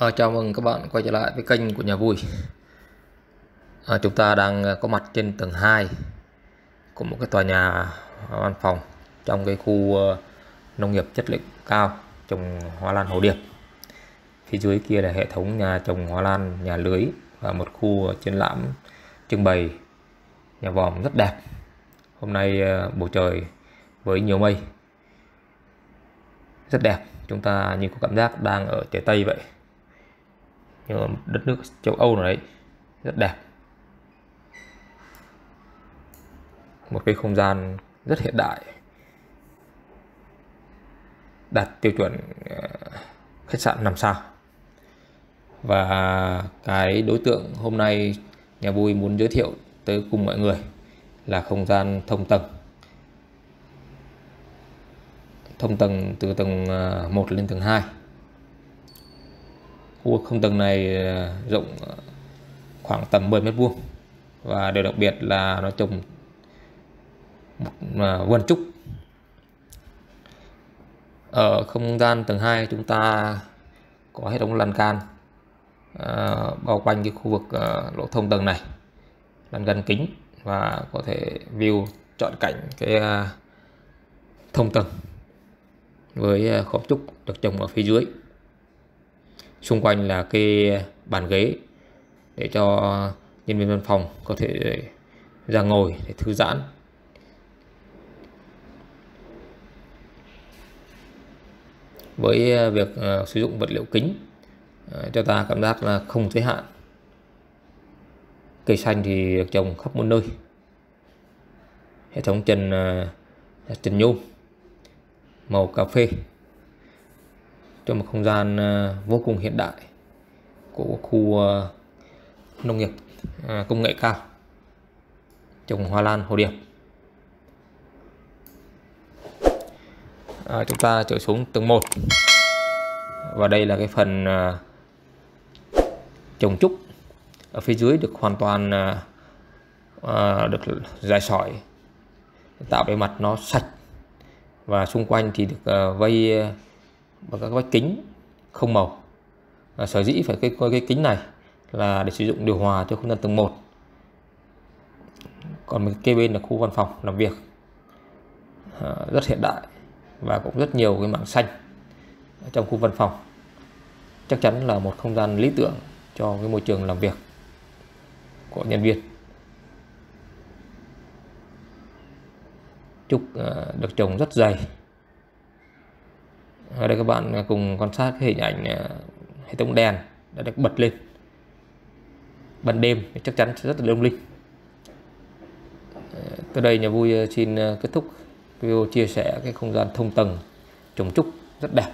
À, chào mừng các bạn quay trở lại với kênh của nhà vui. À, Chúng ta đang ờ, có mặt trên tầng 2 của một cái tòa nhà văn phòng trong cái khu nông nghiệp chất lượng cao trồng hoa lan hồ điệp. Phía dưới kia là hệ thống nhà trồng hoa lan nhà lưới và một khu triển lãm trưng bày nhà vòm rất đẹp. Hôm nay bầu trời với nhiều mây. Rất đẹp. Chúng ta như có cảm giác đang ở phía Tây vậy như đất nước châu Âu này đấy rất đẹp. Một cái không gian rất hiện đại. Đạt tiêu chuẩn ờ, khách sạn 5 sao và cái đối tượng hôm nay nhà vui muốn giới thiệu tới cùng mọi người là không gian thông tầng. Thông tầng từ tầng ờ, 1 lên tầng 2 khu vực không tầng này ờ, rộng ờ, khoảng tầm 10 mét vuông. Và điều đặc biệt là nó trồng một ờ, vườn trúc. Ở không gian tầng 2 chúng ta có hệ thống lan can bao quanh cái khu vực lỗ thông tầng này lan can kính và có thể view chọn cảnh cái thông tầng với khóm trúc được trồng ở phía dưới xung quanh là cái bàn ghế để cho nhân viên văn phòng có thể ra ngồi để thư giãn. Với ờ, việc ờ, sử dụng vật liệu kính ờ, cho ta cảm giác là không giới hạn. Cây xanh thì được trồng khắp mọi nơi. Hệ thống trần trần nhôm, màu cà phê cho một không gian ờ, vô cùng hiện đại của khu ờ, nông nghiệp ờ, công nghệ cao trồng hoa lan hồ điệp. À, chúng ta trở xuống tầng 1 và đây là cái phần trồng trúc. Ở phía dưới được hoàn toàn được giải sỏi tạo bề mặt nó sạch. Và xung quanh thì được vây và các vách kính không màu. Và sở dĩ phải cái, cái kính này là để sử dụng điều hòa cho không gian tầng 1 còn một kế bên là khu văn phòng làm việc. À, rất hiện đại và cũng rất nhiều cái mảng xanh trong khu văn phòng. Chắc chắn là một không gian lý tưởng cho cái môi trường làm việc của nhân viên. Trúc à, được trồng rất dày ở đây các bạn cùng quan sát cái hình ảnh à, hệ thống đèn đã được bật lên. Ban đêm chắc chắn sẽ rất là lung linh. À, ờ, tới đây nhà vui xin à, kết thúc video chia sẻ cái không gian thông tầng trồng trúc rất đẹp.